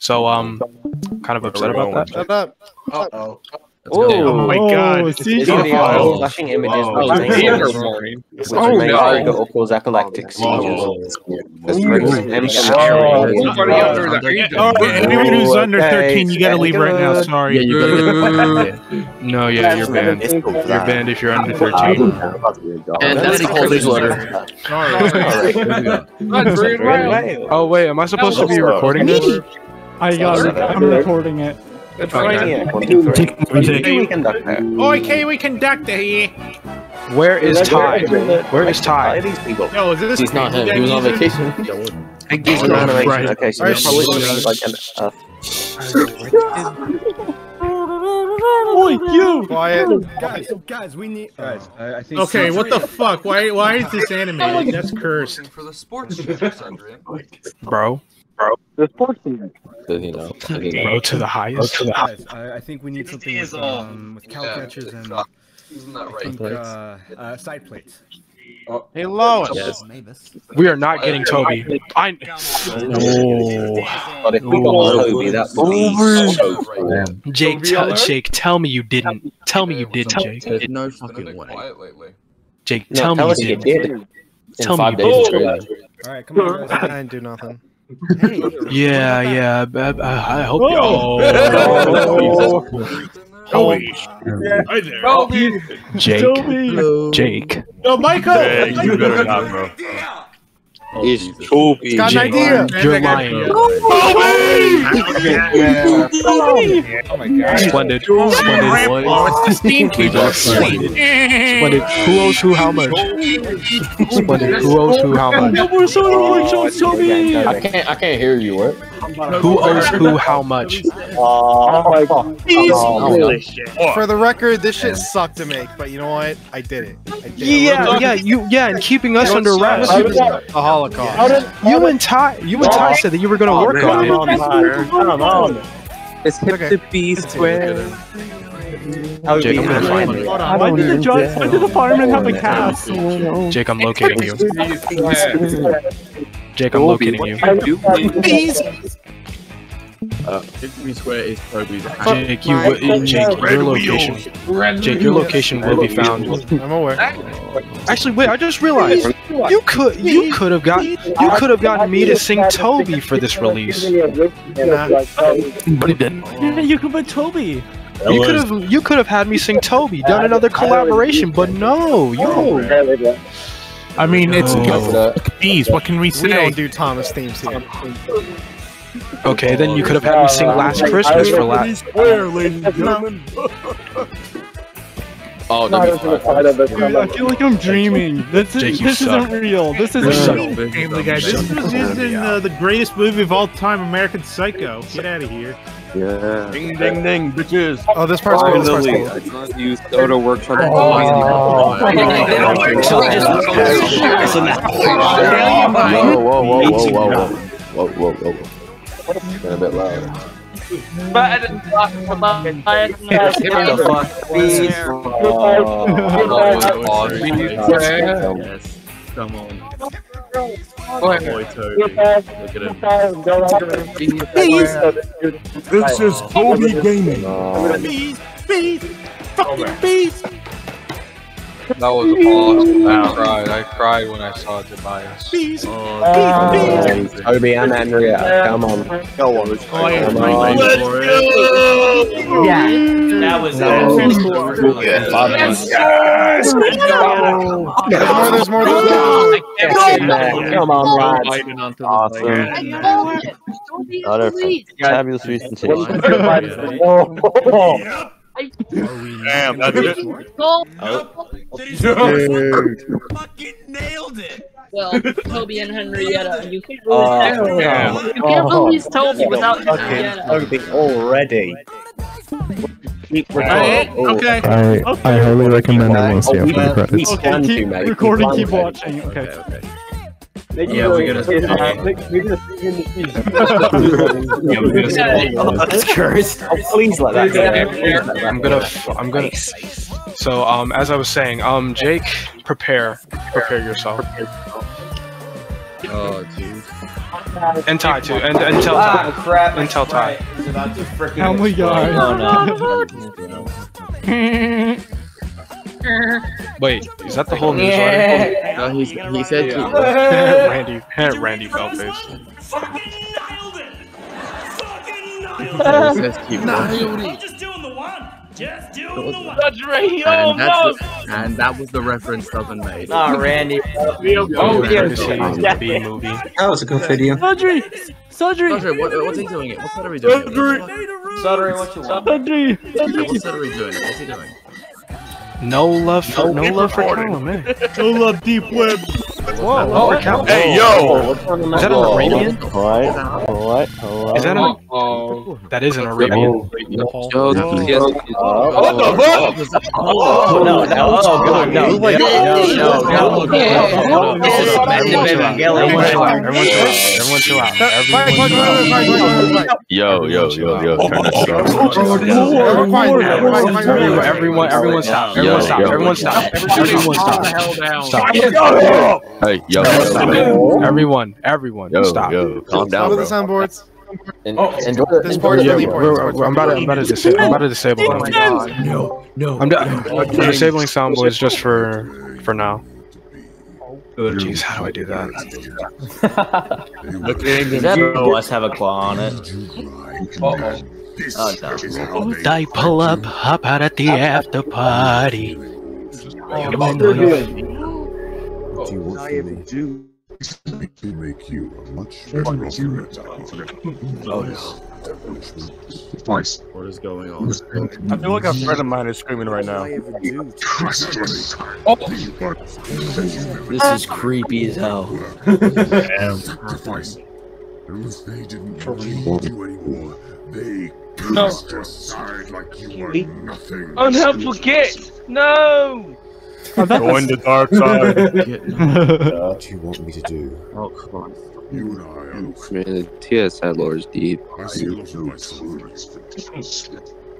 So um, kind of upset about that. Uh oh. Oh, my god! It's flashing images. Oh, no. Opals Acolytics. Anyone who's under 13, you gotta leave right now. Sorry. No, yeah, you're banned. You're banned if you're under 13. And that's Calder's letter. Sorry. Oh, wait, am I supposed to be recording this? I got it. I'm recording it. It's right here. Kiwi conductor. Oi, Kiwi conductor here. Where is Ty? Where is Ty? these people? Is this? He's not him. He was on vacation. Big these are animation. right. Okay, so Alright, there's probably gonna be like an uh, Oi, you! Quiet. Guys, guys, we need. Guys, I, I think. Okay, what the fuck? Why? Why is this animated? That's cursed. For the sports channels, Adrian bro. The sports team. Does he know? To the highest. To the highest. I, I think we need something with, um, with cow catchers and. Right. Think, uh, uh, side plates. Oh. Hey Lois, yes. Oh, we are not getting Toby. I no. Oh. Over. Jake, t- Jake, tell me you didn't. Tell me you did, Jake. There's no fucking way. Jake, tell me you did. Tell me you did. All right, come on, guys. I didn't do nothing. Hey, Yeah, yeah. I, I I hope. Oh. Oh, Toby. Hi there. Jake, Toby! Jake. Yo, Michael. you better not, bro. Oh, It's Jesus. Toby. Got an idea. You're lying. Oh my god. Splendid. Splendid. Oh, it's the steam keeper. Splendid. Who owes who how much? Splendid. Who owes who how much? We're so oh, elections, Toby! I can't. I can't hear you. What? Who owes who how much? Oh oh, Holy shit. For the record, this shit sucked to make, but you know what? I did it. I did it. Yeah, yeah, you, yeah, and keeping us under wraps. The Holocaust. You and Ty, you and Ty oh. said that you were gonna work on it. Come on. It's hip Okay. to be square. Jake, I'm gonna find you. Why did the judge, why did the fireman have a cast? Jake, I'm locating you. Jake, I'm locating you. Fifty square is Toby's. Jake, you, w- Jake, your location. Jake, your location will be found. I'm aware. Actually, wait, I just realized you could, you could have got, you could have gotten me to sing Toby for this release. But he didn't. Yeah, you could put Toby. You could have, you could have had me sing Toby, done another collaboration, but no, you. I mean, it's Oh. bees. What can we We say? don't do Thomas themes here. Okay, then you could have had me sing Last Christmas for last. Oh, that'd be fine. Dude, I feel like I'm dreaming. This, is, Jake, this isn't real. This isn't Shut real. up. Family Guy. This, this isn't uh, the greatest movie of all time, American Psycho. Get out of here. Yeah. Ding, ding, ding, bitches. Oh, this part's cool. Finally. I can't use Soda Works on Whoa, whoa, whoa, whoa, whoa, whoa, whoa, whoa, whoa, whoa. Been a bit loud. Yes. Come on. Boy, Toby. Look at him. This is Toby Gaming. Bees, bees, fucking bees. That was awesome. I cried. I cried when I saw Tobias. Please, oh, please, please. Obi and Andrea, come on. Go on. Let's go. Yeah. That was awesome. Yes. Yes. Yes, come on, Rod. Awesome. I got it. Fabulous recency. Damn, that's it. Fucking nailed it. Well, Toby and Henrietta, you can't Oh, release, yeah. you can't release Toby without Henrietta. Toby already. Hey, okay. I, I highly recommend everyone stay Oh, up we- for the we credits. can Okay, do, keep mate. We recording, can keep do. watching. Okay. Yeah, we're gonna. That's cursed. Oh, please let that go. I'm gonna, I'm gonna. So, um, as I was saying, um, Jake, prepare, prepare yourself. Oh, jeez. And Ty too. And, and tell Ah, Ty. crap. And tell Ty. He's about to Oh my god. Oh, no. Wait, is that the whole news Yeah. No, he's, he said article? to, Randy, Randy Bellface. he says keep watching. Dre, oh And, no! that's the, and that was the reference Dublin made. Nah, Randy. Oh, yeah. to see movie. That was a good video. Sudri! Sudri! Sudri, what, what's he doing? What side are we doing? Sudbury, what you want? Sudri! Sudri, what side doing? What's he doing? No love for no love for Callum, man. Eh? No love deep web. Whoa, oh, Callum. Hey, yo! Is that an Arabian? Alright, alright, alright. Is that an? Oh, That is an Arabian. Yo, Oh, What the fuck? Oh, no, no, oh, God, no. No, no, no, no, no. This is Amendment Everyone chill out. Evangelion. Everyone chill out. Everyone chill out. Yo, yo, yo, yo, turn this off. Everyone quiet, everyone quiet, Everyone, everyone, everyone stop. Everyone stop. Everyone stop. Everyone stop. hell down. Stop. Hey, yo, Everyone, everyone, yo, stop. yo, calm Stop down, with the soundboards. En- Oh, enjoy the- This enjoy part's the- Yeah, really we're, important. we're, I'm about to, I'm about to disable, I'm about to disable them. Oh no, no. I'm, di- I'm disabling soundboys just for, for now. Jeez, how do I do that? Does that OS have a claw on it? Uh-oh. Oh, no. I pull up, hop out at the after party. What you want from me? Do make make you a much better operator. What is going on? I feel like a friend of mine is screaming right now. This is creepy as hell. Sacrifice. And if they didn't need you anymore, they cast aside like you were nothing. Unhelpful kid! No! Oh, Join the dark side. What do you want me to do? Oh, come on. You and I are mm, Man, TS Headlord's deep. I see no tolerance for this.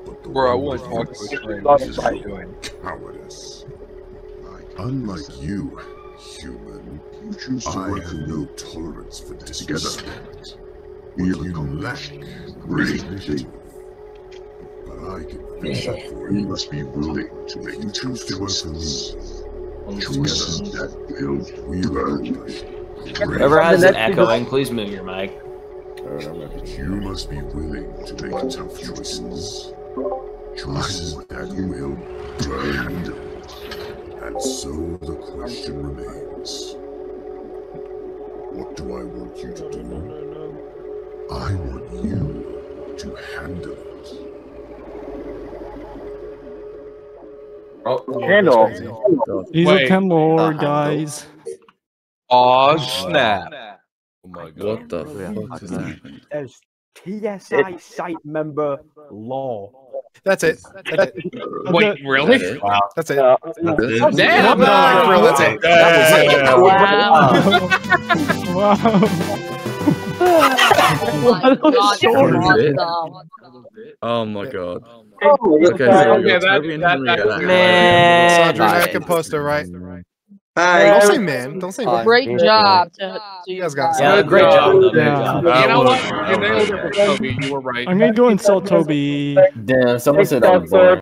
But the Bro, I one wouldn't talk to with his friend. us This is what he's doing. cowardice. Unlike you, human, you choose to I have no tolerance for disrespect. What you lack great But I can fix it for you. You must be willing to make you choose to choices that will we learn. Whoever has an echoing, please move your mic. You must be willing to make tough choices. Choices that will burn. And so the question remains. What do I want you to do? I want you to handle Oh, it. Handle. He's Wait. a Ken Lord, guys. Oh snap. Oh my god. What the fuck is that? As TSI site member law. That's it. That's it. Wait, really? Wow. That's it. Damn. No, like, for real, that's it. Oh my god. Oh Oh, Okay, so we Yeah, got that- Toby and that- that- got Man. Sandra, I can post it, right? Bye. Don't say man. Don't say man. Great job. To, to You guys got Yeah, it. great job. though, Great Yeah. job. You know what? You nailed it, Toby. You were right. I'm gonna go insult Toby. Damn, someone said that was boring.